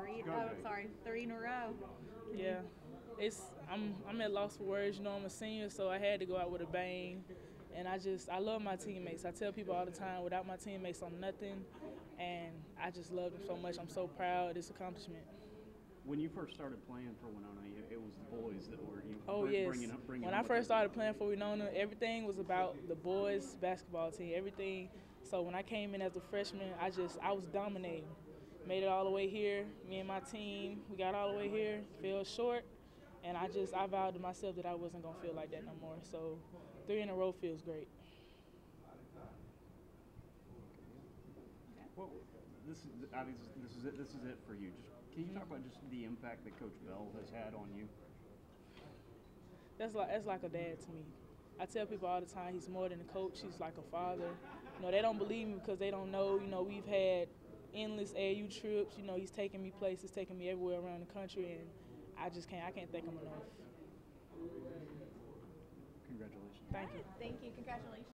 Three. Go Oh, sorry, three in a row. Yeah, it's I'm I'm at loss for words. You know, I'm a senior, so I had to go out with a bang. And I just I love my teammates. I tell people all the time, without my teammates, I'm nothing. And I just love them so much. I'm so proud of this accomplishment. When you first started playing for Wenonah, it it was the boys that were you Oh br- yes. bringing up bringing when them I first to- started playing for Wenonah, everything was about the boys basketball team. Everything. So when I came in as a freshman, I just I was dominating. Made it all the way here. Me and my team, we got all the way here. Fell short, and I just I vowed to myself that I wasn't gonna feel like that no more. So three in a row feels great. Well, this is obviously this is it. This is it for you. Just can you talk about just the impact that Coach Bell has had on you? That's like that's like a dad to me. I tell people all the time he's more than a coach. He's like a father. You know they don't believe me because they don't know. You know we've had endless AAU trips. You know he's taking me places, taking me everywhere around the country, and I just can't I can't thank him enough. Congratulations. Thank you. Thank you. Congratulations.